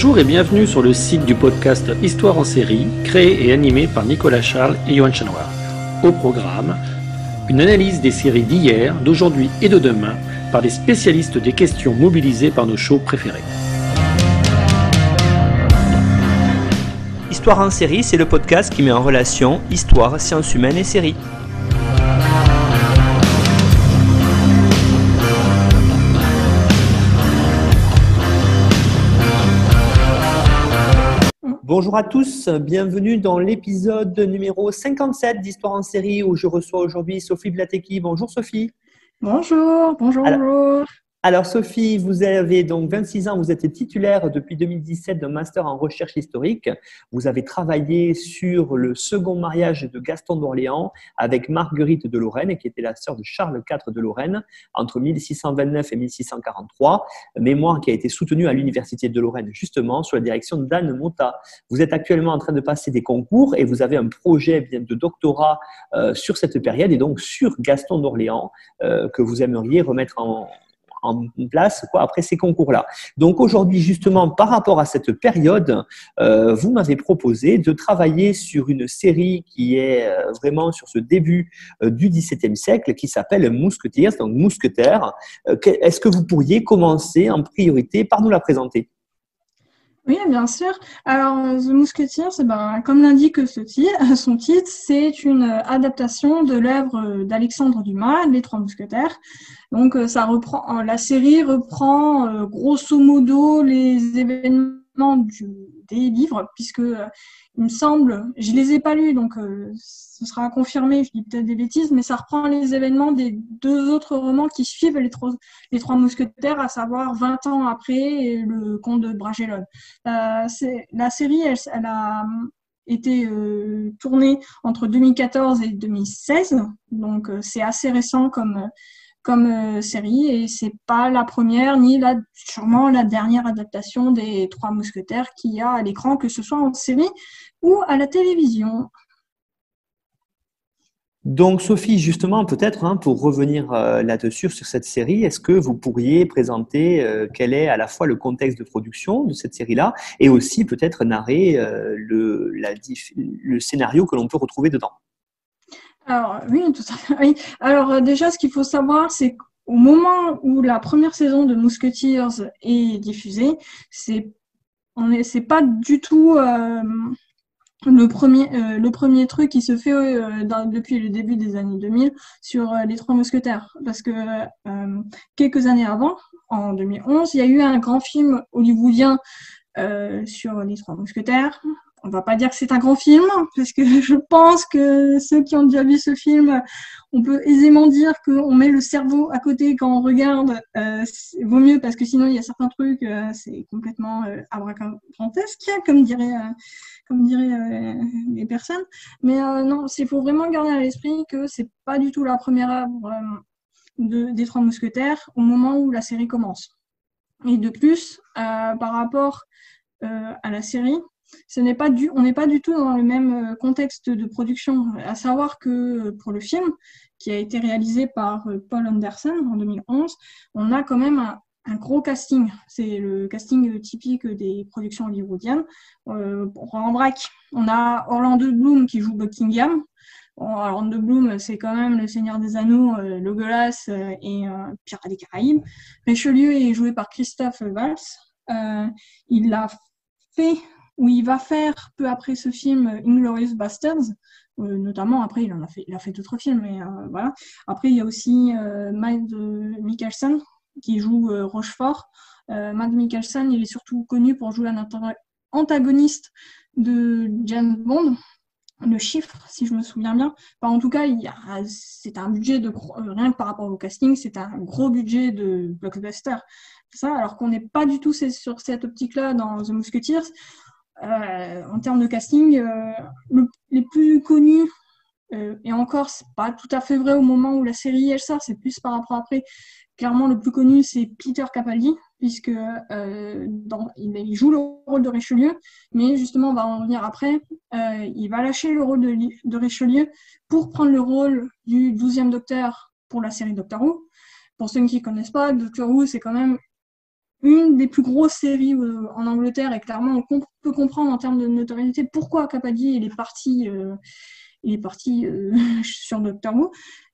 Bonjour et bienvenue sur le site du podcast Histoire en série, créé et animé par Nicolas Charles et Johan Chanoir. Au programme, une analyse des séries d'hier, d'aujourd'hui et de demain par des spécialistes des questions mobilisées par nos shows préférés. Histoire en série, c'est le podcast qui met en relation histoire, sciences humaines et séries. Bonjour à tous, bienvenue dans l'épisode numéro 57 d'Histoire en série où je reçois aujourd'hui Sophie Blateki. Bonjour Sophie. Bonjour, bonjour, bonjour. Alors Sophie, vous avez donc 26 ans, vous êtes titulaire depuis 2017 d'un master en recherche historique. Vous avez travaillé sur le second mariage de Gaston d'Orléans avec Marguerite de Lorraine, qui était la sœur de Charles IV de Lorraine, entre 1629 et 1643, mémoire qui a été soutenue à l'Université de Lorraine justement sous la direction d'Anne Mota. Vous êtes actuellement en train de passer des concours et vous avez un projet de doctorat euh, sur cette période et donc sur Gaston d'Orléans euh, que vous aimeriez remettre en en place quoi, après ces concours-là. Donc aujourd'hui, justement, par rapport à cette période, euh, vous m'avez proposé de travailler sur une série qui est euh, vraiment sur ce début euh, du XVIIe siècle, qui s'appelle Mousquetaires, donc Mousquetaires. Est-ce que vous pourriez commencer en priorité par nous la présenter? Oui, bien sûr. Alors, The Musketeers, ben, comme l'indique son titre, c'est une adaptation de l'œuvre d'Alexandre Dumas, Les Trois Mousquetaires. Donc, euh, euh, la série reprend euh, grosso modo les événements des livres, puisque il me semble, je les ai pas lus, donc ce sera confirmé, je dis peut-être des bêtises, mais ça reprend les événements des deux autres romans qui suivent les, trois, les trois mousquetaires, à savoir 20 ans après le conte de Bragelonne. Euh, la série, elle, a été euh, tournée entre 2014 et 2016, donc euh, c'est assez récent comme comme série et c'est pas la première ni la sûrement la dernière adaptation des Trois Mousquetaires qu'il y a à l'écran, que ce soit en série ou à la télévision. Donc Sophie, justement, peut-être hein, pour revenir euh, là-dessus sur cette série, est-ce que vous pourriez présenter euh, quel est à la fois le contexte de production de cette série-là et aussi peut-être narrer euh, le scénario que l'on peut retrouver dedans? Alors oui, tout à fait. Alors déjà, ce qu'il faut savoir, c'est qu'au moment où la première saison de Musketeers est diffusée, c'est on pas du tout le premier, euh, le premier truc qui se fait euh, depuis le début des années 2000 sur euh, les Trois Mousquetaires. Parce que quelques années avant, en 2011, il y a eu un grand film hollywoodien sur les Trois Mousquetaires on va pas dire que c'est un grand film, parce que je pense que ceux qui ont déjà vu ce film, on peut aisément dire qu'on met le cerveau à côté quand on regarde. Euh, vaut mieux parce que sinon il y a certains trucs, euh, c'est complètement euh, abracadabrantesque, comme diraient, euh, comme diraient les personnes. Mais non, il faut vraiment garder à l'esprit que c'est pas du tout la première œuvre de, des Trois Mousquetaires au moment où la série commence. Et de plus, par rapport à la série, ce n'est pas du, on n'est pas du tout dans le même euh, contexte de production. À savoir que euh, pour le film, qui a été réalisé par euh, Paul Anderson en 2011, on a quand même un, gros casting. C'est le casting typique des productions hollywoodiennes. Euh, en braque, on a Orlando Bloom qui joue Buckingham. Orlando Bloom, c'est quand même le Seigneur des Anneaux, euh, Legolas et Pirates des Caraïbes. Richelieu est joué par Christophe Valls. il a fait où il va faire peu après ce film Inglorious Bastards, euh, notamment après il en a fait, d'autres films, mais euh, voilà. Après il y a aussi euh, Matt Mikkelsen qui joue Rochefort. Matt Mikkelsen, il est surtout connu pour jouer un antagoniste de James Bond, le chiffre, si je me souviens bien. en tout cas, c'est un budget de rien que par rapport au casting, c'est un gros budget de blockbuster. Ça, alors qu'on n'est pas du tout sur cette optique-là dans The Musketeers. Euh, en termes de casting, euh, les plus connus, euh, et encore, c'est pas tout à fait vrai au moment où la série elle sort, c'est plus par rapport après. Clairement, le plus connu, c'est Peter Capaldi, puisque il, joue le rôle de Richelieu, mais justement, on va en revenir après. il va lâcher le rôle de, de, Richelieu pour prendre le rôle du 12e Docteur pour la série Doctor Who. Pour ceux qui ne connaissent pas, Doctor Who, c'est quand même une des plus grosses séries en Angleterre et clairement on peut comprendre en termes de notoriété pourquoi Capaldi est parti, il est parti sur Doctor Who.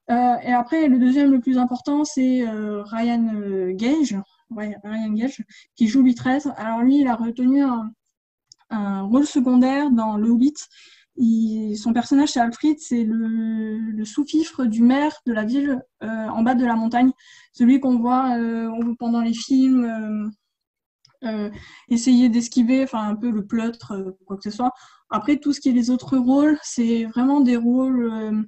et après le deuxième le plus important c'est Ryan Gage, Ryan Gage qui joue Louis XIII. Alors lui il a retenu un, un rôle secondaire dans Le Hobbit son personnage, c'est Alfred, c'est le, sous-fifre du maire de la ville euh, en bas de la montagne, celui qu'on voit euh, pendant les films euh, essayer d'esquiver, enfin un peu le pleutre, quoi que ce soit. Après, tout ce qui est les autres rôles, c'est vraiment des rôles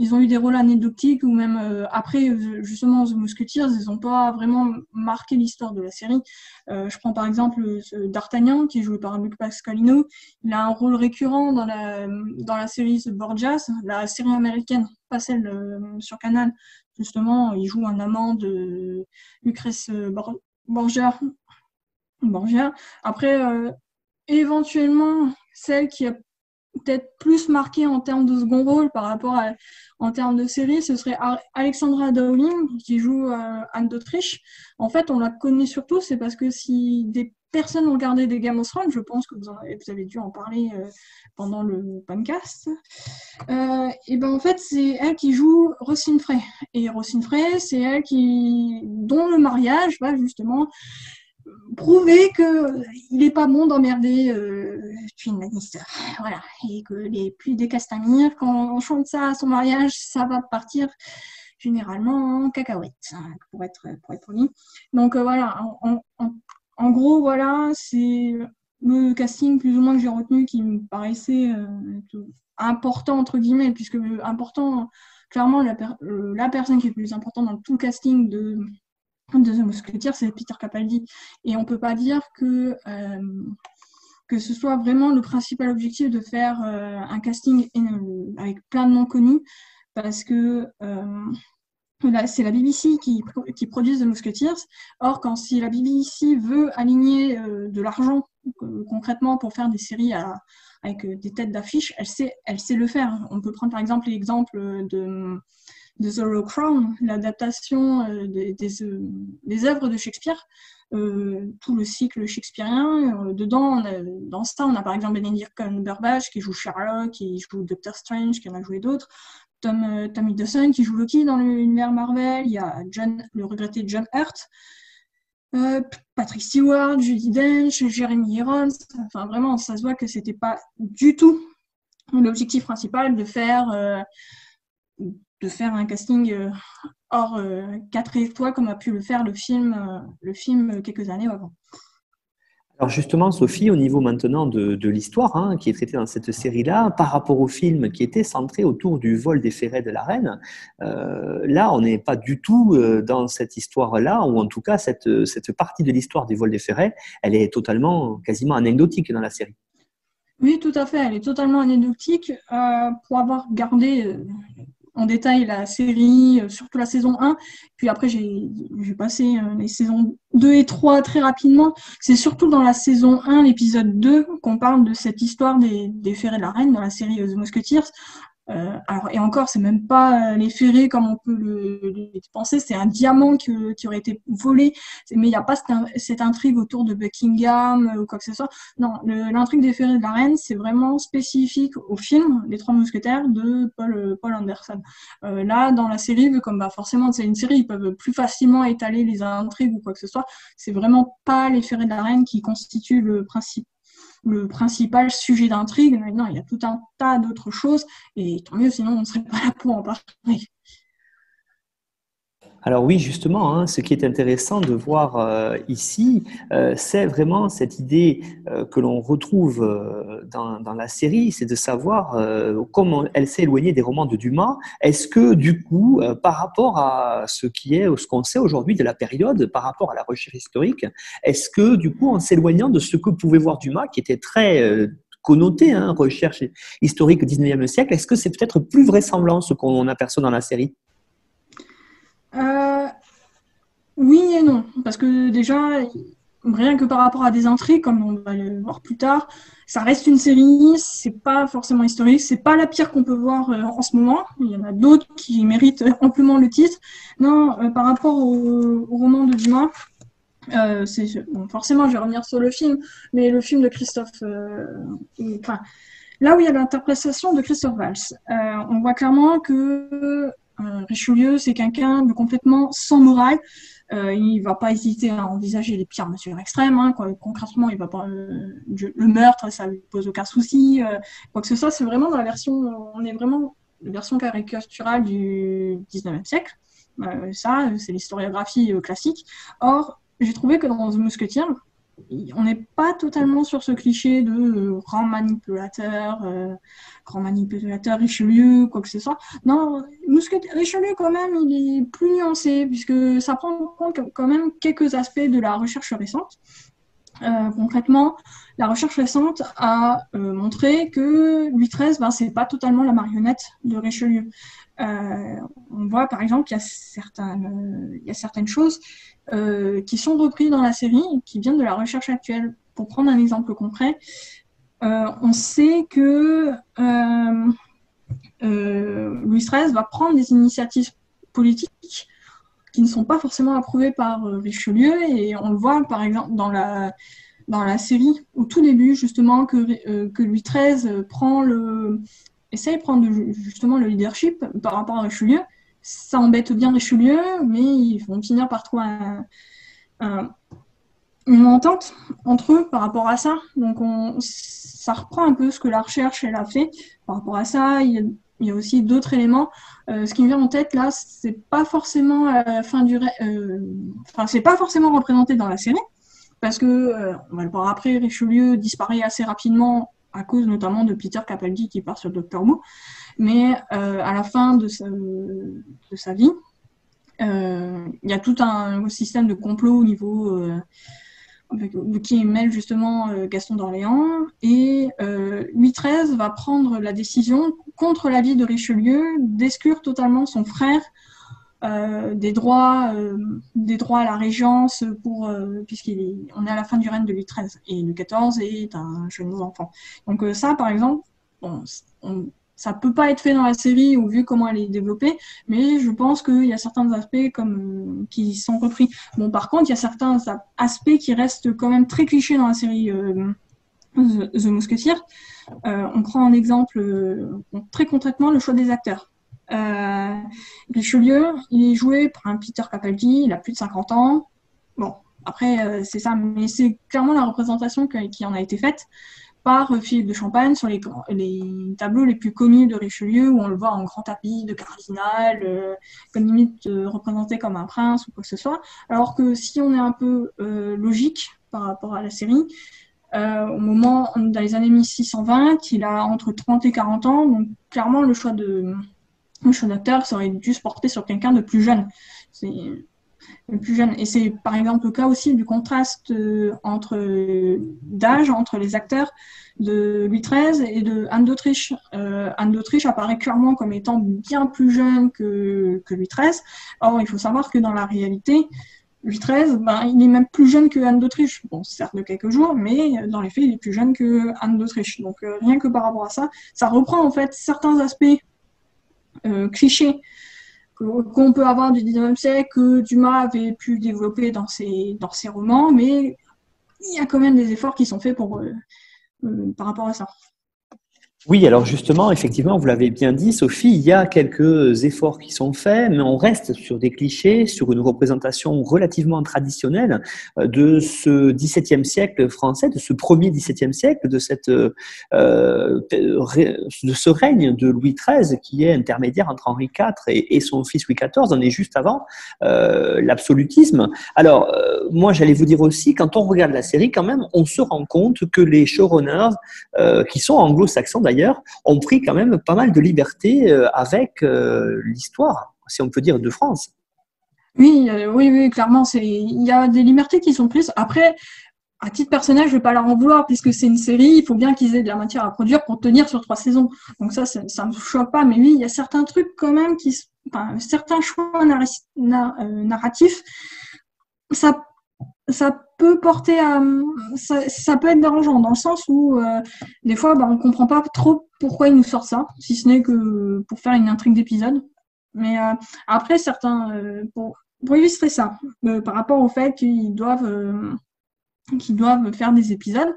ils ont eu des rôles anecdotiques ou même euh, après euh, justement The Musketeers, ils n'ont pas vraiment marqué l'histoire de la série. Euh, je prends par exemple D'Artagnan qui est joué par Luc Pascalino. Il a un rôle récurrent dans la série The Borgias, la série américaine, pas celle sur Canal. Justement, il joue un amant de Lucrèce Borgia. Borgia. Après, éventuellement, celle qui a peut-être plus marqué en termes de second rôle par rapport à en termes de série, ce serait Alexandra Dowling qui joue euh, Anne d'Autriche. En fait, on la connaît surtout, c'est parce que si des personnes ont regardé des Game of Thrones, je pense que vous, avez dû en parler euh, pendant le podcast. Euh, et ben en fait, c'est elle qui joue Rossine Frey. Et Rossine Frey, c'est elle qui dont le mariage va justement prouver qu'il n'est pas bon d'emmerder euh, Twin Lannister. Voilà. Et que les pluies des Castamir, quand on chante ça à son mariage, ça va partir généralement en cacahuète, hein, pour être, pour être. Donc euh, voilà, en, gros, voilà, c'est le casting plus ou moins que j'ai retenu qui me paraissait euh, important, entre guillemets, puisque important, clairement, la, la personne qui est plus importante dans tout le casting de de The Musketeer, c'est Peter Capaldi. Et on ne peut pas dire que, euh, que ce soit vraiment le principal objectif de faire euh, un casting avec plein de noms connus, parce que euh, c'est la BBC qui, qui produit The Musketeers. Or, quand si la BBC veut aligner de l'argent concrètement pour faire des séries avec des têtes d'affiche, elle sait, elle sait le faire. On peut prendre par exemple l'exemple de The Zero Crown, l'adaptation euh, des, euh, des, œuvres de Shakespeare, euh, tout le cycle shakespearien. dedans, dans ça, on a par exemple Benedict Cumberbatch qui joue Sherlock, qui joue Doctor Strange, qui en a joué d'autres. Tom, Hiddleston qui joue Loki dans l'univers Marvel. Il y a John, le regretté John Hurt. Patrick Stewart, Judy Dench, Jeremy Irons. Enfin, vraiment, ça se voit que c'était pas du tout l'objectif principal de faire de faire un casting euh, hors euh, quatre étoiles comme a pu le faire le film, euh, le film quelques années avant. Alors justement, Sophie, au niveau maintenant de, l'histoire hein, qui est traitée dans cette série-là, par rapport au film qui était centré autour du vol des ferrets de la reine, là, on n'est pas du tout dans cette histoire-là, ou en tout cas, cette, cette partie de l'histoire du vol des ferrets, elle est totalement, quasiment anecdotique dans la série. Oui, tout à fait, elle est totalement anecdotique. pour avoir gardé en détail la série, euh, surtout la saison 1. Puis après, j'ai passé euh, les saisons 2 et 3 très rapidement. C'est surtout dans la saison 1, l'épisode 2, qu'on parle de cette histoire des, des ferrets de la reine dans la série euh, The Musketeers. Euh, alors, et encore, c'est même pas euh, les ferrés comme on peut le, penser, c'est un diamant qui, qui, aurait été volé, mais il n'y a pas cette, intrigue autour de Buckingham euh, ou quoi que ce soit. Non, l'intrigue des ferrés de la reine, c'est vraiment spécifique au film Les Trois Mousquetaires de Paul, Paul Anderson. là, dans la série, comme bah, forcément c'est une série, ils peuvent plus facilement étaler les intrigues ou quoi que ce soit, c'est vraiment pas les ferrés de la reine qui constituent le principe le principal sujet d'intrigue. Maintenant, il y a tout un tas d'autres choses, et tant mieux, sinon on ne serait pas là pour en parler. Alors oui, justement, hein, ce qui est intéressant de voir euh, ici, euh, c'est vraiment cette idée euh, que l'on retrouve dans, la série, c'est de savoir comment elle s'est éloignée des romans de Dumas. Est-ce que du coup, par rapport à ce qui est, ce qu'on sait aujourd'hui de la période, par rapport à la recherche historique, est-ce que du coup, en s'éloignant de ce que pouvait voir Dumas, qui était très connoté, hein, recherche historique au 19e siècle, est-ce que c'est peut-être plus vraisemblable ce qu'on aperçoit dans la série? Euh, oui et non, parce que déjà, rien que par rapport à des intrigues, comme on va le voir plus tard, ça reste une série, c'est pas forcément historique, c'est pas la pire qu'on peut voir euh, en ce moment. Il y en a d'autres qui méritent amplement le titre. Non, euh, par rapport au, roman de Dumas, forcément, je vais revenir sur le film, mais le film de Christophe, enfin, là où il y a l'interprétation de Christophe Valls, on voit clairement que Richelieu, c'est quelqu'un de complètement sans morale. Euh, il va pas hésiter à envisager les pires mesures extrêmes. Hein, concrètement, il va pas euh, le meurtre, ça lui pose aucun souci. Euh, quoi que ce soit, c'est vraiment dans la version, on est vraiment la version caricaturale du 19e siècle. Euh, ça, c'est l'historiographie classique. Or, j'ai trouvé que dans The Musketeer, on n'est pas totalement sur ce cliché de euh, grand manipulateur, euh, grand manipulateur Richelieu, quoi que ce soit. Non, Richelieu quand même, il est plus nuancé puisque ça prend en compte quand même quelques aspects de la recherche récente. Euh, concrètement, la recherche récente a montré que Louis XIII, ben, c'est pas totalement la marionnette de Richelieu. On voit par exemple qu'il y a certaines, choses euh, qui sont repris dans la série, qui viennent de la recherche actuelle. Pour prendre un exemple concret, euh, on sait que euh, Louis XIII va prendre des initiatives politiques qui ne sont pas forcément approuvées par Richelieu, et on le voit par exemple dans la, série, au tout début, justement, que Louis XIII prend le, essaye de prendre justement le leadership par rapport à Richelieu, ça embête bien Richelieu, mais ils vont finir par trouver une entente entre eux par rapport à ça. Donc on, ça reprend un peu ce que la recherche elle a fait par rapport à ça. Il y a, aussi d'autres éléments. Euh, ce qui me vient en tête là, c'est pas forcément la fin du, euh, c'est pas forcément représenté dans la série parce que euh, on va le voir après. Richelieu disparaît assez rapidement à cause notamment de Peter Capaldi qui part sur Doctor Who. Mais euh, à la fin de sa, vie, euh, il y a tout un système de complot au niveau euh, qui mêle justement Gaston d'Orléans. Et Louis XIII va prendre la décision, contre l'avis de Richelieu, d'exclure totalement son frère des droits des droits à la régence pour puisqu'on est, on à la fin du règne de Louis XIII et Louis XIV est un jeune enfant. Donc ça par exemple bon, on, ça peut pas être fait dans la série ou vu comment elle est développée, mais je pense qu'il y a certains aspects comme euh, qui sont repris. Bon, par contre, il y a certains aspects qui restent quand même très clichés dans la série euh, The, Musketeer. Euh, on prend en exemple très concrètement le choix des acteurs. Richelieu, il est joué par un Peter Capaldi, il a plus de 50 ans. Bon, après, c'est ça, mais c'est clairement la représentation qui en a été faite par Philippe de Champagne sur les, tableaux les plus connus de Richelieu, où on le voit en grand tapis de cardinal, euh, comme limite euh, représenté comme un prince ou quoi que ce soit. Alors que si on est un peu euh, logique par rapport à la série, au moment, dans les années 1620, il a entre 30 et 40 ans, donc clairement le choix de le choix d'acteur serait dû se porter sur quelqu'un de plus jeune. C'est plus jeune. Et c'est par exemple le cas aussi du contraste euh, entre d'âge entre les acteurs de Louis XIII et de Anne d'Autriche. Euh, Anne d'Autriche apparaît clairement comme étant bien plus jeune que, Louis XIII. Or, il faut savoir que dans la réalité, Louis XIII, ben, il est même plus jeune que Anne d'Autriche. Bon, certes de quelques jours, mais dans les faits, il est plus jeune que Anne d'Autriche. Donc, euh, rien que par rapport à ça, ça reprend en fait certains aspects clichés qu'on peut avoir du 19e siècle, que Dumas avait pu développer dans ses, romans, mais il y a quand même des efforts qui sont faits euh, euh, par rapport à ça. Oui, alors justement, effectivement, vous l'avez bien dit, Sophie, il y a quelques efforts qui sont faits, mais on reste sur des clichés, sur une représentation relativement traditionnelle euh, de ce XVIIe siècle français, de ce premier XVIIe siècle, de cette, euh, de ce règne de Louis XIII qui est intermédiaire entre Henri IV et, son fils Louis XIV. On est juste avant euh, l'absolutisme. Alors, euh, moi, j'allais vous dire aussi, quand on regarde la série, quand même, on se rend compte que les showrunners, qui sont anglo-saxons ont pris quand même pas mal de liberté euh, avec euh, l'histoire, si on peut dire, de France. Oui, euh, oui, oui, clairement, il y a des libertés qui sont prises. Après, à titre personnel, je ne vais pas leur en vouloir puisque c'est une série, il faut bien qu'ils aient de la matière à produire pour tenir sur trois saisons. Donc ça, ça ne me choque pas. Mais oui, il y a certains trucs quand même qui, certains choix narratifs, ça, ça peut porter à, ça, peut être dérangeant dans le sens où euh, des fois bah, on comprend pas trop pourquoi ils nous sortent ça, si ce n'est que pour faire une intrigue d'épisode. Mais euh, après certains, euh, pour illustrer ça, par rapport au fait qu'ils doivent qui doivent faire des épisodes,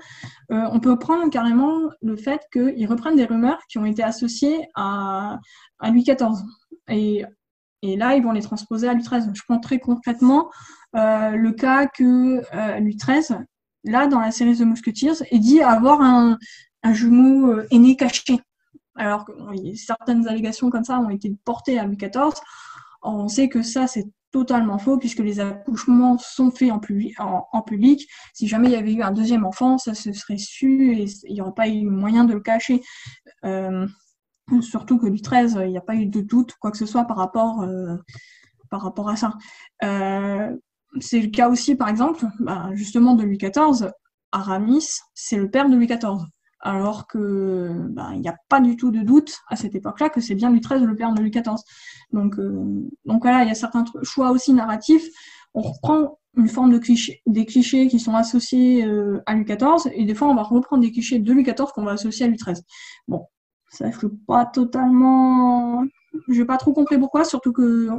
on peut prendre carrément le fait qu'ils reprennent des rumeurs qui ont été associées à, Louis XIV. Et, là, ils vont les transposer à Louis XIII. Je prends très concrètement euh, le cas que euh, Louis XIII, là, dans la série The Musketeers, est dit avoir un, jumeau aîné caché. Alors que certaines allégations comme ça ont été portées à Louis XIV. On sait que ça, c'est totalement faux puisque les accouchements sont faits en, public. Si jamais il y avait eu un deuxième enfant, ça se serait su et il n'y aurait pas eu moyen de le cacher. Euh, surtout que Louis XIII, il n'y a pas eu de doute, quoi que ce soit par rapport, euh, à ça. Euh, c'est le cas aussi, par exemple, bah, justement de Louis XIV. Aramis, c'est le père de Louis XIV alors que ben, il n'y a pas du tout de doute à cette époque-là que c'est bien Louis XIII le père de Louis XIV. Donc, euh, donc voilà, il y a certains choix aussi narratifs. On reprend une forme de cliché, des clichés qui sont associés à Louis XIV, et des fois on va reprendre des clichés de Louis XIV qu'on va associer à Louis XIII. Bon, ça je pas totalement, je n'ai pas trop compris pourquoi, surtout que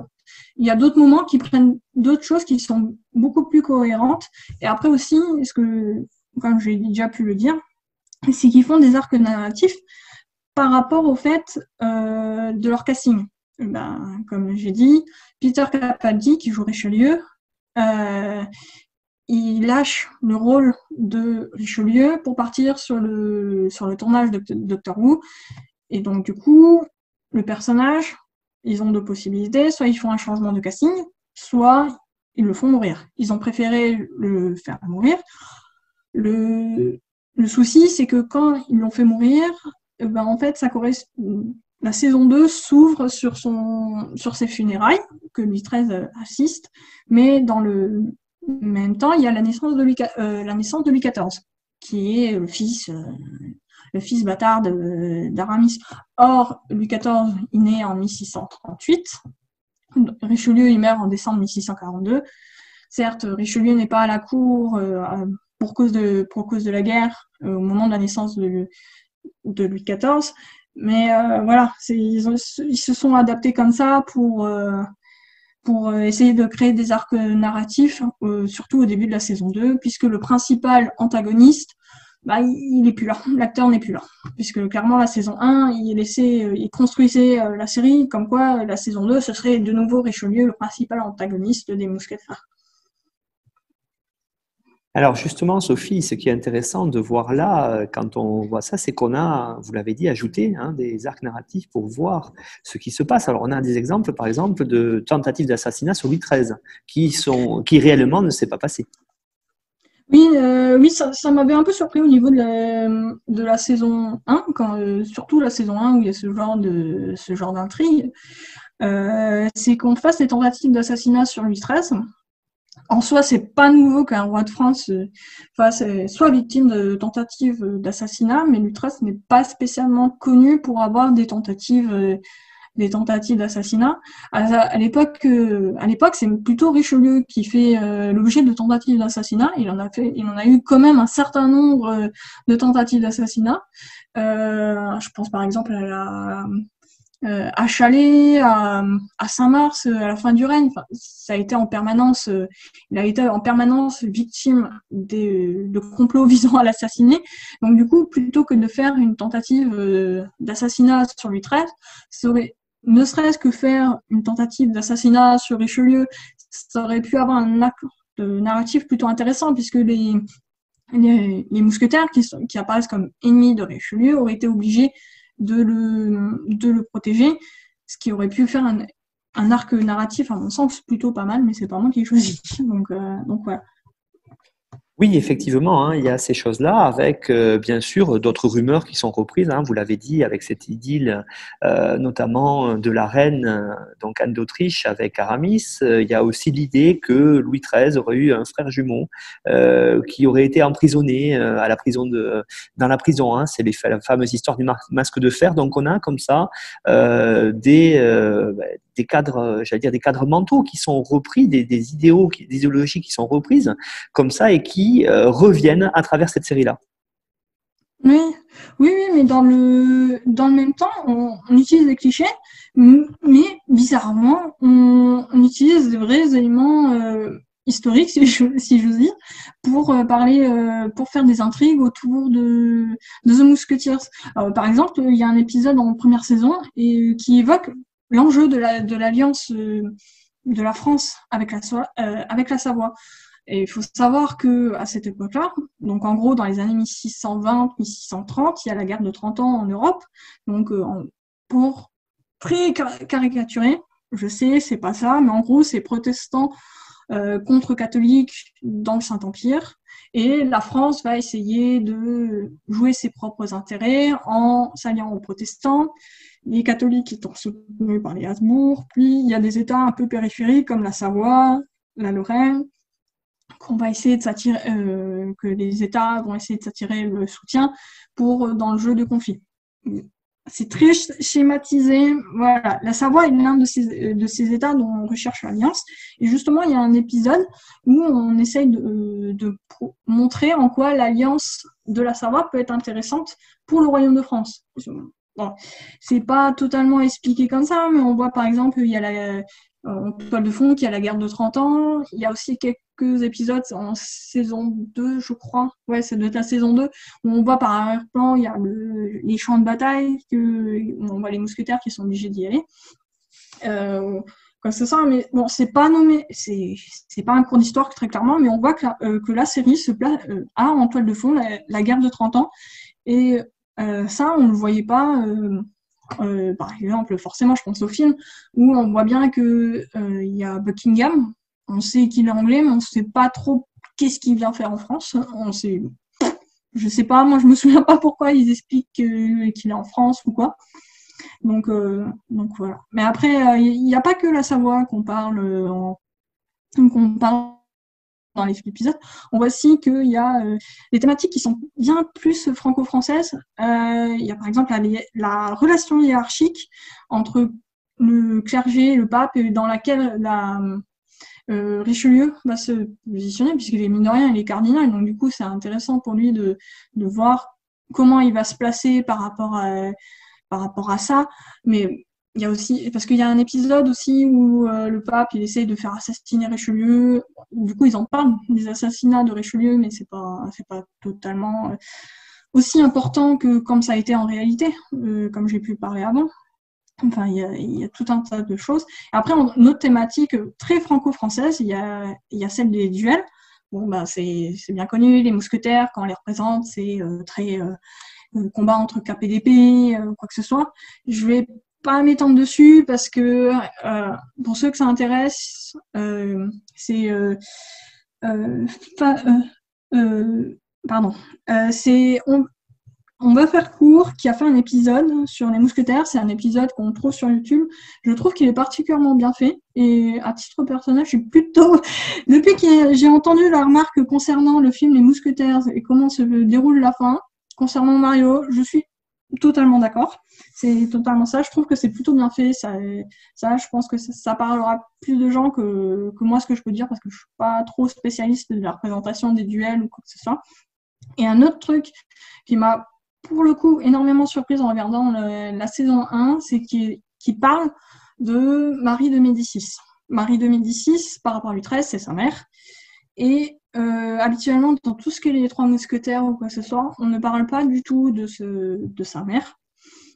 il y a d'autres moments qui prennent d'autres choses qui sont beaucoup plus cohérentes. Et après aussi, ce que, comme j'ai déjà pu le dire, c'est qu'ils font des arcs narratifs par rapport au fait euh, de leur casting. Ben, comme j'ai dit, Peter Capaldi, qui joue Richelieu, euh, il lâche le rôle de Richelieu pour partir sur le, sur le tournage de Doctor Who. Et donc, du coup, le personnage, ils ont deux possibilités. Soit ils font un changement de casting, soit ils le font mourir. Ils ont préféré le faire mourir. Le, le souci, c'est que quand ils l'ont fait mourir, eh ben, en fait, ça. La saison 2 s'ouvre sur, sur ses funérailles, que Louis XIII assiste, mais dans le même temps, il y a la naissance de Louis, euh, XIV, qui est le fils, euh, le fils bâtard d'Aramis. Or, Louis XIV, il naît en 1638. Richelieu, il meurt en décembre 1642. Certes, Richelieu n'est pas à la cour euh, pour cause de, pour cause de la guerre euh, au moment de la naissance de, Louis XIV. Mais euh, voilà, ils, se sont adaptés comme ça pour, euh, pour essayer de créer des arcs narratifs, surtout au début de la saison 2, puisque le principal antagoniste, bah, il n'est plus là, l'acteur n'est plus là. Puisque clairement, la saison 1, il, laissait, il construisait la série comme quoi la saison 2, ce serait de nouveau Richelieu, le principal antagoniste des Mousquetaires. Alors justement, Sophie, ce qui est intéressant de voir là, euh, quand on voit ça, c'est qu'on a, vous l'avez dit, ajouté hein, des arcs narratifs pour voir ce qui se passe. Alors on a des exemples, par exemple, de tentatives d'assassinat sur Louis XIII, qui, sont, qui réellement ne s'est pas passé. Oui, euh, oui ça, m'avait un peu surpris au niveau de la, saison 1, quand, euh, surtout la saison 1 où il y a ce genre de ce genre d'intrigue. c'est qu'on fasse des tentatives d'assassinat sur Louis XIII en soi, c'est pas nouveau qu'un roi de France euh, soit victime de tentatives d'assassinat, mais Lutras n'est pas spécialement connu pour avoir des tentatives euh, des tentatives d'assassinat. À, l'époque, euh, à l'époque, c'est plutôt Richelieu qui fait l'objet de tentatives d'assassinat. Il en a fait, il en a eu quand même un certain nombre de tentatives d'assassinat. je pense par exemple à la, euh, à Chalais, à, Saint-Mars, à la fin du règne. ça a été en permanence, euh, il a été en permanence victime de complots visant à l'assassiner. Donc du coup, plutôt que de faire une tentative euh, d'assassinat sur Louis XIII, ne serait-ce que faire une tentative d'assassinat sur Richelieu, ça aurait pu avoir un acte de narratif plutôt intéressant puisque les, mousquetaires qui apparaissent comme ennemis de Richelieu auraient été obligés de le, de le protéger, ce qui aurait pu faire un, un arc narratif, à mon sens, plutôt pas mal, mais c'est pas moi qui ai choisi. Donc, euh, donc voilà. Oui, effectivement, hein, il y a ces choses-là, avec euh, bien sûr d'autres rumeurs qui sont reprises. Hein, vous l'avez dit, avec cette idylle, euh, notamment de la reine, euh, donc Anne d'Autriche, avec Aramis. il y a aussi l'idée que Louis XIII aurait eu un frère jumeau qui aurait été emprisonné à la prison de, dans la prison. Hein, C'est les fameuses histoires du masque de fer. Donc on a comme ça des, bah, des cadres, j'allais dire des cadres mentaux qui sont repris, des, idéaux, des idéologies qui sont reprises comme ça et qui euh, reviennent à travers cette série-là. Oui, oui, oui, mais dans le, dans le même temps, on, utilise des clichés, mais bizarrement, on, utilise des vrais éléments euh, historiques, si je, si je dis, pour euh, parler, euh, pour faire des intrigues autour de, de The Musketeers. par exemple, il y a un épisode en première saison et qui évoque l'enjeu de la, de l'alliance de la France avec la, avec la Savoie. Et il faut savoir que à cette époque-là, donc en gros dans les années 1620-1630, il y a la guerre de 30 ans en Europe. Donc euh, pour très caricaturer, je sais, c'est pas ça, mais en gros c'est protestants euh, contre catholiques dans le Saint-Empire. Et la France va essayer de jouer ses propres intérêts en s'alliant aux protestants, les catholiques étant soutenus par les Habsbourg, puis il y a des États un peu périphériques comme la Savoie, la Lorraine, qu'on va essayer de s'attirer, euh, que les États vont essayer de s'attirer le soutien pour dans le jeu de conflit. C'est très schématisé. Voilà, la Savoie est l'un de ces, de ces États dont on recherche l'alliance. Et justement, il y a un épisode où on essaye de, montrer en quoi l'alliance de la Savoie peut être intéressante pour le Royaume de France. Bon, c'est pas totalement expliqué comme ça, mais on voit par exemple, il y a la, en toile de fond, qu'il y a la guerre de 30 ans. Il y a aussi quelques épisodes en saison 2, je crois. Ouais, ça doit être la saison 2, où on voit par arrière-plan, il y a les champs de bataille, que, on voit les mousquetaires qui sont obligés d'y aller. Euh, quoi mais bon, c'est pas nommé, c'est, pas un cours d'histoire très clairement, mais on voit que la, euh, que la série se place, euh, a en toile de fond la, guerre de 30 ans. Et euh, ça, on le voyait pas euh, par exemple, forcément, je pense au film, où on voit bien qu'il euh, y a Buckingham, on sait qu'il est anglais, mais on ne sait pas trop qu'est-ce qu'il vient faire en France. On sait, je sais pas, moi je me souviens pas pourquoi ils expliquent qu'il est en France ou quoi. Donc, euh, voilà. Mais après, il n'y a pas que la Savoie qu'on parle, qu'on parle dans les épisodes, on voit aussi qu'il y a euh, des thématiques qui sont bien plus franco-françaises. Euh, il y a par exemple la, relation hiérarchique entre le clergé et le pape, dans laquelle la, euh, Richelieu va se positionner, puisqu'il est mine de rien, il est cardinal, donc du coup c'est intéressant pour lui de, de voir comment il va se placer par rapport à, par rapport à ça. Mais il y a aussi parce qu'il y a un épisode aussi où euh, le pape il essaye de faire assassiner Richelieu du coup ils en parlent des assassinats de Richelieu mais c'est pas c'est pas totalement euh, aussi important que comme ça a été en réalité euh, comme j'ai pu parler avant. Enfin il y, a, tout un tas de choses. Après une autre thématique très franco-française il y a il y a celle des duels. Bon bah c'est c'est bien connu les mousquetaires quand on les représente c'est très combat entre KPDP, quoi que ce soit. Je vais pas m'étendre dessus parce que euh, pour ceux que ça intéresse, euh, c'est euh, pardon, c'est on, on, va faire court qui a fait un épisode sur les mousquetaires. C'est un épisode qu'on trouve sur YouTube. Je trouve qu'il est particulièrement bien fait et à titre personnel, je suis plutôt depuis que j'ai entendu la remarque concernant le film Les Mousquetaires et comment se déroule la fin. Concernant Mario, je suis totalement d'accord. C'est totalement ça. Je trouve que c'est plutôt bien fait. Ça, ça je pense que ça, parlera plus de gens que, moi, ce que je peux dire, parce que je suis pas trop spécialiste de la représentation des duels ou quoi que ce soit. Et un autre truc qui m'a, pour le coup, énormément surprise en regardant la saison 1, c'est qu'il qui parle de Marie de Médicis. Marie de Médicis, par rapport à Lutresse, c'est sa mère. Et euh, habituellement, dans tout ce qui est les trois mousquetaires ou quoi que ce soit, on ne parle pas du tout de, ce, de sa mère.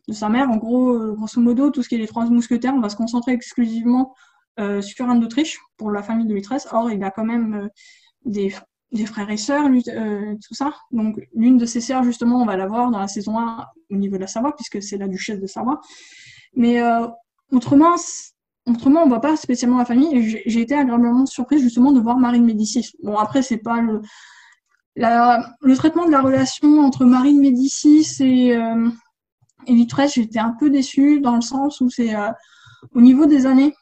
De sa mère, en gros, euh, grosso modo, tout ce qui est les trois mousquetaires, on va se concentrer exclusivement euh, sur Anne d'Autriche pour la famille de Louis Or, il a quand même des, des, frères et sœurs, tout ça. Donc, l'une de ses sœurs, justement, on va la voir dans la saison 1 au niveau de la Savoie, puisque c'est la duchesse de Savoie. Mais autrement, Autrement, on voit pas spécialement la famille. j'ai été agréablement surprise justement de voir Marine Médicis. Bon, après, c'est pas le, le traitement de la relation entre Marine Médicis et, euh, J'étais un peu déçue dans le sens où c'est euh, au niveau des années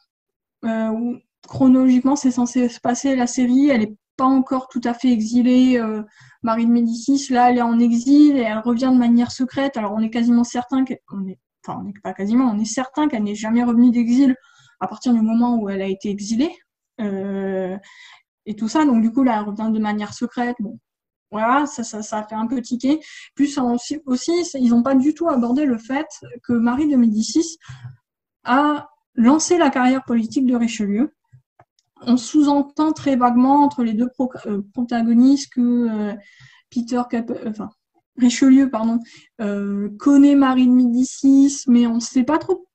euh, où chronologiquement c'est censé se passer la série. Elle est pas encore tout à fait exilée. Euh, Marine Médicis, là, elle est en exil et elle revient de manière secrète. Alors, on est quasiment certain qu'elle est, enfin, on n'est pas quasiment, on est certain qu'elle n'est jamais revenue d'exil à partir du moment où elle a été exilée. Euh, et tout ça, donc du coup, là, elle revient de manière secrète. Bon, voilà, ça, ça, ça a fait un peu tiquer. Plus aussi, ils n'ont pas du tout abordé le fait que Marie de Médicis a lancé la carrière politique de Richelieu. On sous-entend très vaguement entre les deux euh, protagonistes que euh, Peter enfin, Richelieu pardon, connaît Marie de Médicis, mais on ne sait pas trop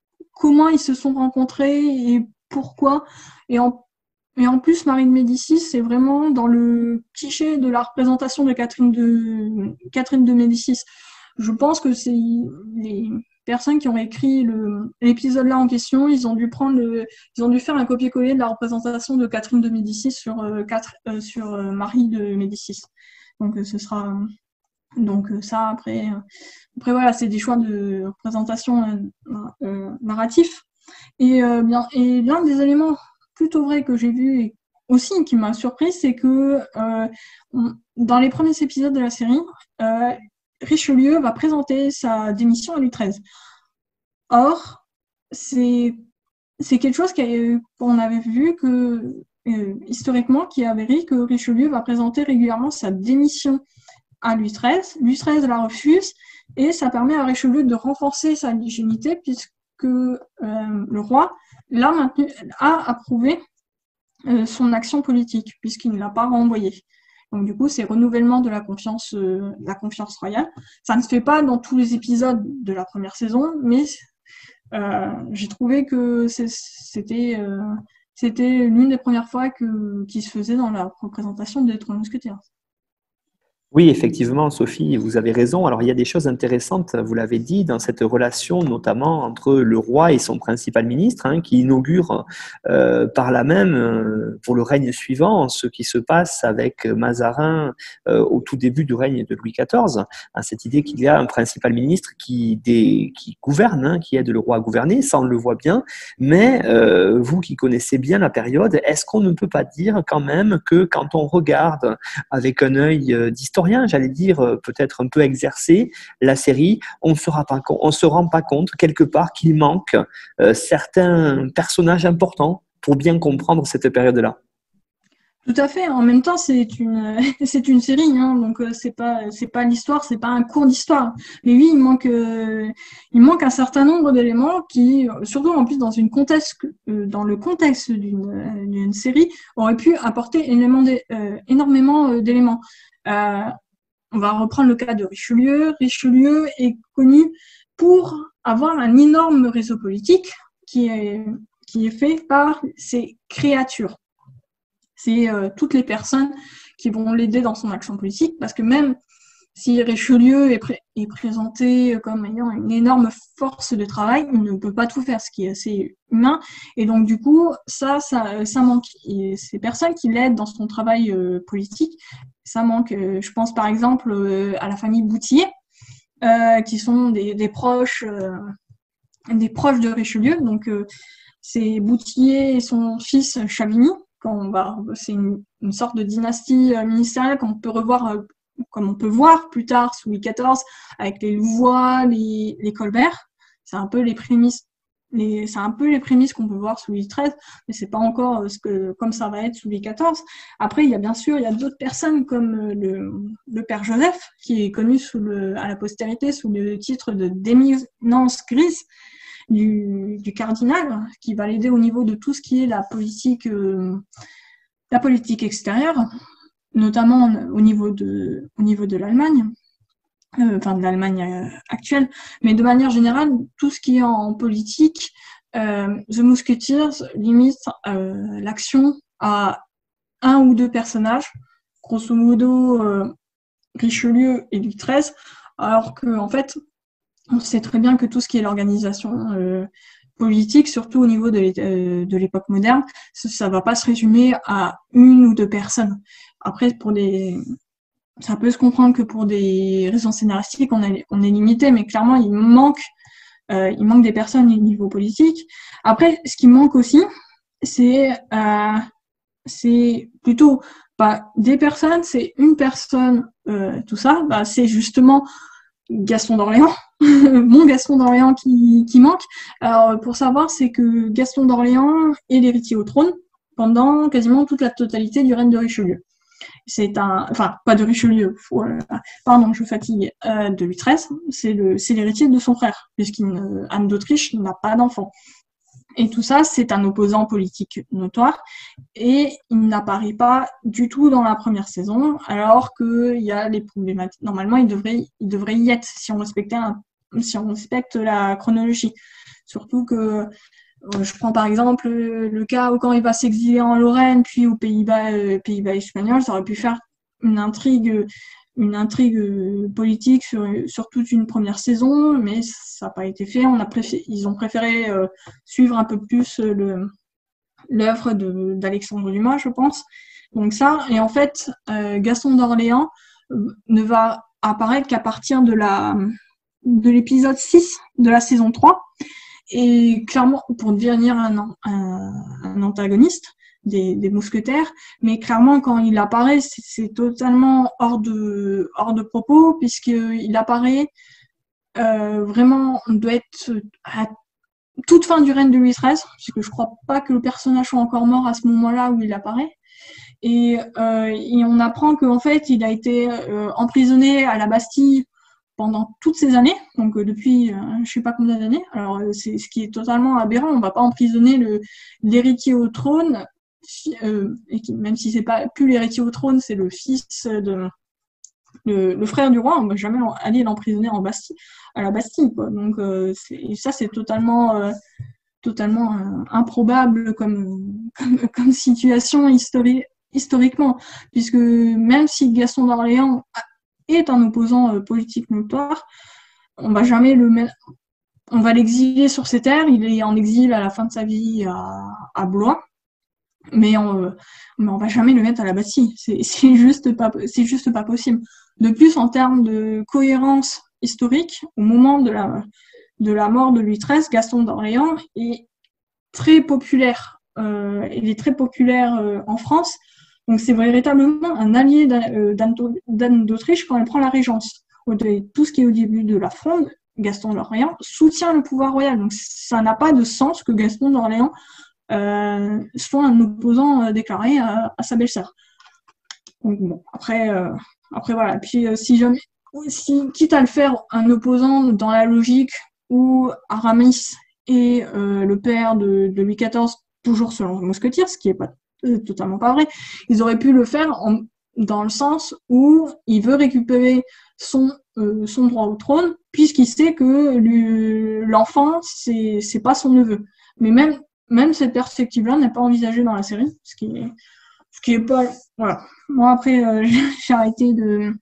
comment ils se sont rencontrés et pourquoi. Et en et en plus, Marie de Médicis, c'est vraiment dans le cliché de la représentation de Catherine de, Catherine de Médicis. Je pense que c'est les personnes qui ont écrit l'épisode là en question, ils ont dû prendre ils ont dû faire un copier-coller de la représentation de Catherine de Médicis sur, euh, euh, sur euh, Marie de Médicis. Donc ce sera donc ça après après voilà c'est des choix de représentation narratif et bien et l'un des éléments plutôt vrai que j'ai vu et aussi qui m'a surpris, c'est que euh, dans les premiers épisodes de la série, euh, Richelieu va présenter sa démission à Louis XIII. Or, c'est quelque chose qu'on avait vu que euh, historiquement qui avéré que Richelieu va présenter régulièrement sa démission à Louis XIII. Louis XIII la refuse et ça permet à Richelieu de renforcer sa légitimité puisque le roi l'a a approuvé euh, son action politique, puisqu'il ne l'a pas renvoyé. Donc du coup, c'est renouvellement de la confiance, euh, la confiance royale. Ça ne se fait pas dans tous les épisodes de la première saison, mais euh, j'ai trouvé que c'était c'était l'une des premières fois que qui se faisait dans la représentation des Trois Mousquetaires. Oui, effectivement, Sophie, vous avez raison. Alors, il y a des choses intéressantes, vous l'avez dit, dans cette relation, notamment entre le roi et son principal ministre, hein, qui inaugure euh, par là même, euh, pour le règne suivant, ce qui se passe avec Mazarin euh, au tout début du règne de Louis XIV. Hein, cette idée qu'il y a un principal ministre qui, gouverne, hein, qui aide le roi à gouverner, ça on le voit bien. Mais vous qui connaissez bien la période, est-ce qu'on ne peut pas dire quand même que quand on regarde avec un œil d'histoire, j'allais dire euh, peut-être un peu exercé, la série, on ne se rend pas, on se rend pas compte quelque part qu'il manque euh, certains personnages importants pour bien comprendre cette période-là. Tout à fait. En même temps, c'est une c'est une série, hein, donc euh, c'est pas c'est pas l'histoire, c'est pas un cours d'histoire. Mais oui, il manque il manque un certain nombre d'éléments qui, surtout en plus dans une contexte dans le contexte d'une série, auraient pu apporter énormément d'éléments. Euh, on va reprendre le cas de Richelieu. Richelieu est connu pour avoir un énorme réseau politique qui est, qui est fait par ses créatures. C'est euh, toutes les personnes qui vont l'aider dans son action politique, parce que même si Richelieu est, présenté comme ayant une énorme force de travail, il ne peut pas tout faire, ce qui est assez humain. Et donc, du coup, ça, ça, ça manque. Et ces personnes qui l'aident dans son travail euh, politique, ça manque. Euh, je pense par exemple euh, à la famille Boutier, qui sont des, des proches, des proches de Richelieu. Donc, c'est Boutier et son fils Chavigny. C'est une, sorte de dynastie ministérielle qu'on peut revoir comme on peut voir plus tard sous Louis XIV, avec les Louvois, les, Colbert. C'est un peu les prémices c'est un peu les prémices qu'on peut voir sous Louis XIII, mais c'est pas encore euh, ce que, comme ça va être sous Louis XIV. Après, il y a bien sûr, il y a d'autres personnes comme euh, le, père Joseph, qui est connu à la postérité sous le titre de d'éminence grise du, cardinal, qui va l'aider au niveau de tout ce qui est la politique, euh, la politique extérieure notamment au niveau de, au niveau de l'Allemagne, euh, enfin de l'Allemagne euh, actuelle, mais de manière générale, tout ce qui est en politique, euh, The Musketeers limite l'action à un ou deux personnages, grosso modo Richelieu et Louis XIII, alors que en fait, on sait très bien que tout ce qui est l'organisation politique, surtout au niveau de l'époque moderne, ça ne va pas se résumer à une ou deux personnes. Après, pour des, ça peut se comprendre que pour des raisons scénaristiques, on est, on est limité, mais clairement, il manque, euh, il manque des personnes au niveau politique. Après, ce qui manque aussi, c'est, euh, c'est plutôt pas des personnes, c'est une personne, euh, tout ça, bah, c'est justement Gaston d'Orléans, mon Gaston d'Orléans qui, manque. Alors, pour savoir, c'est que Gaston d'Orléans est l'héritier au trône pendant quasiment toute la totalité du règne de Richelieu. c'est un, enfin pas de Richelieu, pardon, je fatigue, euh, de Louis XIII, c'est l'héritier de son frère, puisqu'Anne d'Autriche n'a pas d'enfant. Et tout ça, c'est un opposant politique notoire, et il n'apparaît pas du tout dans la première saison, alors qu'il y a les problématiques. Normalement, il devrait, il devrait y être si on respectait si on respecte la chronologie. Surtout que euh, je prends par exemple le cas où quand il va s'exiler en Lorraine, puis aux Pays-Bas, euh, Pays-Bas espagnols, ça aurait pu faire une intrigue, une intrigue euh, politique sur, sur toute une première saison, mais ça n'a pas été fait. Ils ont préféré suivre un peu plus l'œuvre d'Alexandre Dumas, je pense. Donc ça, et en fait, Gaston d'Orléans ne va apparaître qu'à partir de la de l'épisode 6 de la saison 3 et clairement pour devenir un, antagoniste des, mousquetaires, mais clairement quand il apparaît, c'est totalement hors de, hors de propos, puisqu'il apparaît euh, vraiment, on doit être à toute fin du règne de Louis XIII, puisque je crois pas que le personnage soit encore mort à ce moment-là où il apparaît. Et, euh, on apprend qu'en fait, il a été euh, emprisonné à la Bastille pendant toutes ces années, donc euh, depuis euh, je sais pas combien d'années. Alors euh, c'est ce qui est totalement aberrant. On va pas emprisonner l'héritier au trône, et qui, même si c'est pas plus l'héritier au trône, c'est le fils de le, frère du roi. On va jamais aller l'emprisonner en Bastille, à la Bastille. Quoi. Donc ça c'est totalement totalement improbable comme situation historique historiquement, puisque même si Gaston d'Orléans est un opposant euh, politique notoire. On va jamais le mettre. On va l'exiler sur ses terres. Il est en exil à la fin de sa vie à, Blois. Mais on, mais on va jamais le mettre à la Bastille. C'est juste pas, juste pas possible. De plus, en termes de cohérence historique, au moment de la, de la mort de Louis XIII, Gaston d'Orléans est très populaire. Euh, il est très populaire euh, en France donc c'est véritablement un allié euh, d'Anne d'Autriche quand elle prend la régence. Tout ce qui est au début de la fronde, Gaston d'Orléans soutient le pouvoir royal. Donc ça n'a pas de sens que Gaston d'Orléans euh, soit un opposant euh, déclaré à, sa belle-sœur. Donc bon, après, après voilà. Puis si jamais, si, quitte à le faire un opposant dans la logique où Aramis est le père de, Louis XIV, toujours selon Mousquetier, ce qui est pas totalement pas vrai. Ils auraient pu le faire dans le sens où il veut récupérer son, euh, son droit au trône, puisqu'il sait que l'enfant, c'est, c'est pas son neveu. Mais même, même cette perspective-là n'est pas envisagée dans la série, ce qui est, ce qui est pas, voilà. Moi, après, euh, j'ai arrêté de,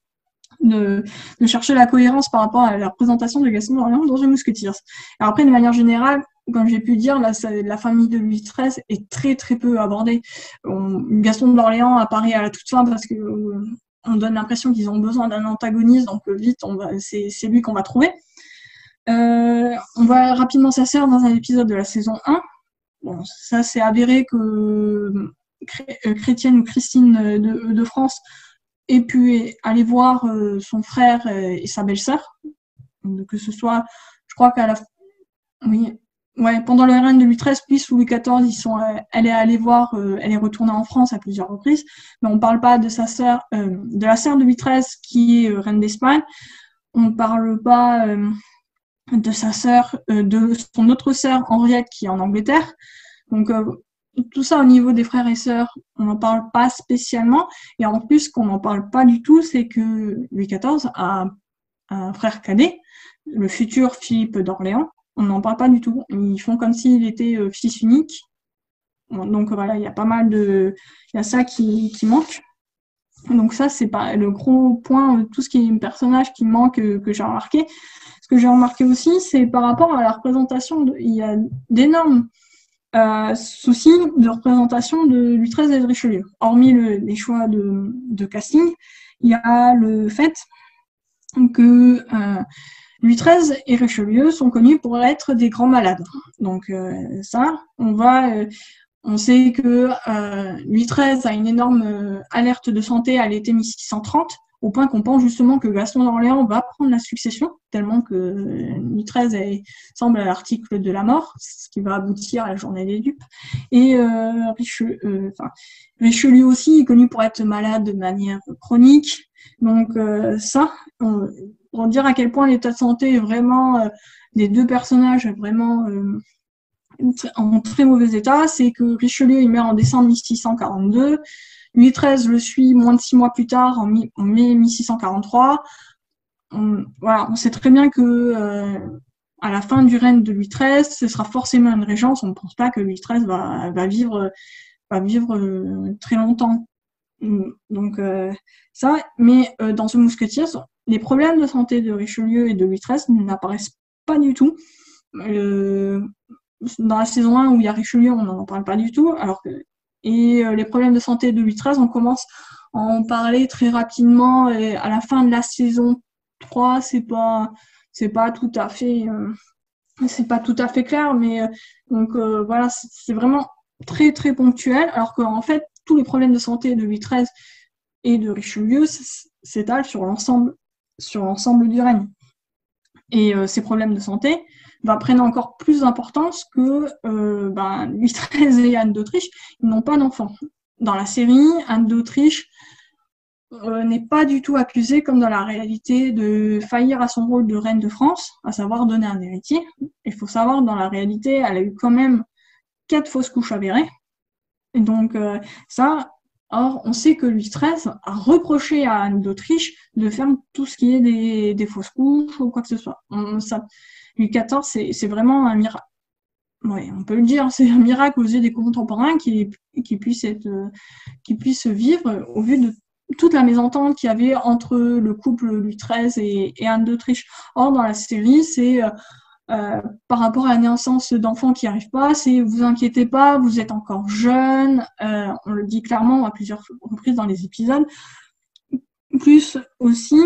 de, de, chercher la cohérence par rapport à la représentation de Gaston d'Orléans dans The Musketeers. Alors après, de manière générale, comme j'ai pu dire, la, famille de Louis XIII est très très peu abordée. Gaston d'Orléans apparaît à la toute fin parce que euh, on donne l'impression qu'ils ont besoin d'un antagoniste, donc euh, vite, c'est lui qu'on va trouver. Euh, on voit rapidement sa sœur dans un épisode de la saison 1. Bon, ça c'est avéré que Chrétienne ou Christine de, de, France ait pu aller voir son frère et sa belle-sœur. Que ce soit, je crois qu'à la oui, Ouais, pendant le règne de Louis XIII puis sous Louis XIV, ils sont, euh, elle est allée voir, euh, elle est retournée en France à plusieurs reprises, mais on parle pas de sa sœur, euh, de la sœur de Louis XIII qui est reine d'Espagne. On parle pas de sa sœur, de son autre sœur Henriette qui est en Angleterre. Donc tout ça au niveau des frères et sœurs, on n'en parle pas spécialement. Et en plus, qu'on n'en parle pas du tout, c'est que Louis XIV a un frère cadet, le futur Philippe d'Orléans, on n'en parle pas du tout. Ils font comme s'il était euh, fils unique. Donc voilà, il y a pas mal de. Il y a ça qui, manque. Donc ça, c'est pas le gros point, tout ce qui est personnage qui manque euh, que j'ai remarqué. Ce que j'ai remarqué aussi, c'est par rapport à la représentation, il y a d'énormes euh, soucis de représentation de XIII et de Richelieu. Hormis les choix de, casting, il y a le fait que Louis XIII et Richelieu sont connus pour être des grands malades. Donc euh, ça, on va, euh, on sait que euh, Louis XIII a une énorme alerte de santé à l'été 1630, au point qu'on pense justement que Gaston d'Orléans va prendre la succession, tellement que Louis XIII semble à l'article de la mort, ce qui va aboutir à la journée des dupes. Et euh, Richelieu, euh, enfin, Richelieu aussi est connu pour être malade de manière chronique. Donc euh, ça, pour dire à quel point l'état de santé est vraiment des deux personnages vraiment en très mauvais état, c'est que Richelieu il meurt en décembre 1642, Louis XIII le suit moins de six mois plus tard, en, mai 1643. On, voilà, on sait très bien que euh, à la fin du règne de Louis XIII, ce sera forcément une régence. On ne pense pas que Louis XIII va, vivre, va vivre euh, très longtemps. Donc euh, ça, mais dans ce mousquetier, les problèmes de santé de Richelieu et de XIII n'apparaissent pas du tout. dans la saison 1 où il y a Richelieu, on n'en parle pas du tout, alors que et euh, les problèmes de santé de XIII, on commence à en parler très rapidement. Et à la fin de la saison 3, c'est pas, c'est pas tout à fait, euh, c'est pas tout à fait clair, mais euh, donc voilà, c'est vraiment très très ponctuel. Alors qu'en fait, tous les problèmes de santé de Louis XIII et de Richelieu s'étalent sur l'ensemble, sur l'ensemble du règne. Et ces problèmes de santé, va prendre encore plus d'importance que euh, ben, Louis XIII et Anne d'Autriche, ils n'ont pas d'enfants. Dans la série, Anne d'Autriche euh, n'est pas du tout accusée, comme dans la réalité, de faillir à son rôle de reine de France, à savoir donner un héritier. Il faut savoir, dans la réalité, elle a eu quand même quatre fausses couches avérées. Et donc, euh, ça, Or, on sait que Louis XIII a reproché à Anne d'Autriche de faire tout ce qui est des, des fausses couches ou quoi que ce soit. On, ça, Louis XIV, c'est vraiment un miracle. Ouais, on peut le dire, c'est un miracle aux yeux des contemporains qui, qui, puisse être, qui puisse vivre au vu de toute la mésentente qu'il y avait entre le couple Louis XIII et, Anne d'Autriche. Or, dans la série, c'est euh, euh, par rapport à la naissance d'enfants qui n'arrivent pas, c'est vous inquiétez pas, vous êtes encore jeune, euh, on le dit clairement à plusieurs reprises dans les épisodes. Plus aussi,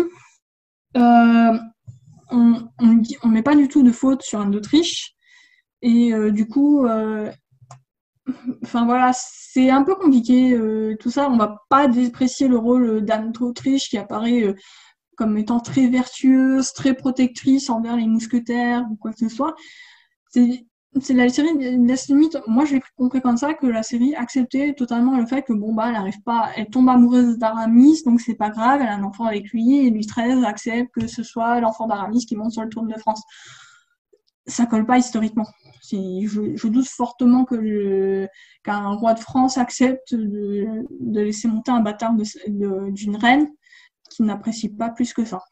on ne met pas du tout de faute sur Anne d'Autriche. Et euh, du coup, euh, enfin voilà, c'est un peu compliqué euh, tout ça. On va pas déprécier le rôle d'Anne d'Autriche qui apparaît comme étant très vertueuse, très protectrice envers les mousquetaires ou quoi que ce soit. C'est la série laisse limite. Moi, j'ai compris comme ça que la série acceptait totalement le fait que bon bah elle arrive pas, elle tombe amoureuse d'Aramis, donc c'est pas grave, elle a un enfant avec lui et Louis XIII accepte que ce soit l'enfant d'Aramis qui monte sur le trône de France. Ça colle pas historiquement. Je, je, doute fortement que qu'un roi de France accepte de, de laisser monter un bâtard d'une reine qui n'apprécie pas plus que ça.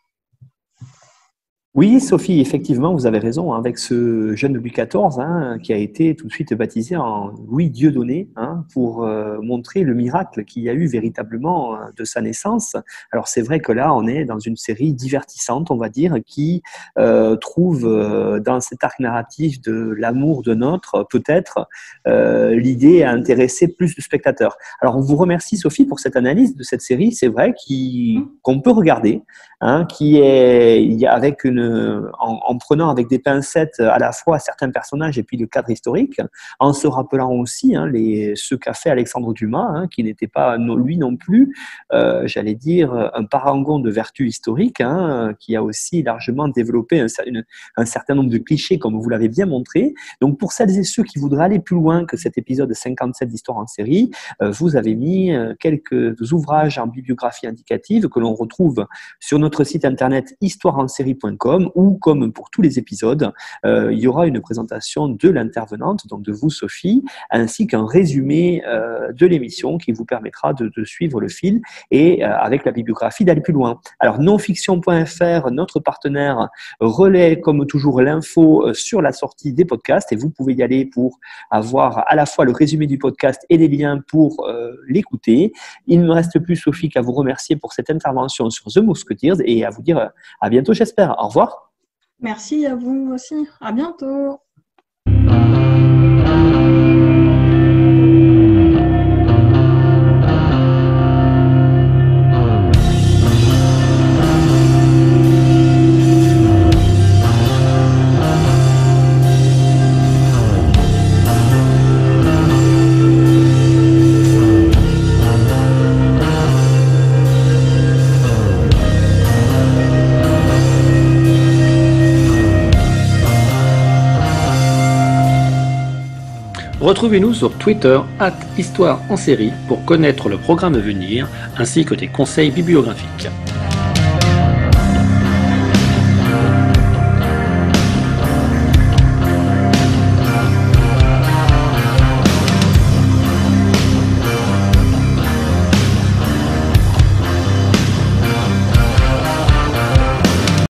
Oui, Sophie, effectivement, vous avez raison. Hein, avec ce jeune Louis XIV, hein, qui a été tout de suite baptisé en Louis Dieudonné, hein, pour euh, montrer le miracle qu'il y a eu véritablement euh, de sa naissance. Alors c'est vrai que là, on est dans une série divertissante, on va dire, qui euh, trouve dans cet arc narratif de l'amour de notre, peut-être, l'idée à intéresser plus de spectateurs. Alors on vous remercie, Sophie, pour cette analyse de cette série. C'est vrai mmh. qu'on peut regarder, qui est avec une en, prenant avec des pincettes à la fois certains personnages et puis le cadre historique, en se rappelant aussi hein, les, ce qu'a fait Alexandre Dumas, hein, qui n'était pas lui non plus, euh, j'allais dire, un parangon de vertu historique, hein, qui a aussi largement développé un, certain nombre de clichés, comme vous l'avez bien montré. Donc pour celles et ceux qui voudraient aller plus loin que cet épisode 57 d'Histoire en série, euh, vous avez mis euh, quelques ouvrages en bibliographie indicative que l'on retrouve sur notre site internet histoireensérie.com ou comme pour tous les épisodes, euh, il y aura une présentation de l'intervenante, donc de vous Sophie, ainsi qu'un résumé euh, de l'émission qui vous permettra de, suivre le fil et euh, avec la bibliographie d'aller plus loin. Alors nonfiction.fr, notre partenaire, relaie comme toujours l'info sur la sortie des podcasts et vous pouvez y aller pour avoir à la fois le résumé du podcast et les liens pour l'écouter. Il ne me reste plus Sophie qu'à vous remercier pour cette intervention sur The Musketeers et à vous dire à bientôt j'espère. Au Merci à vous aussi. À bientôt. Retrouvez-nous sur Twitter, at en série, pour connaître le programme à venir ainsi que des conseils bibliographiques.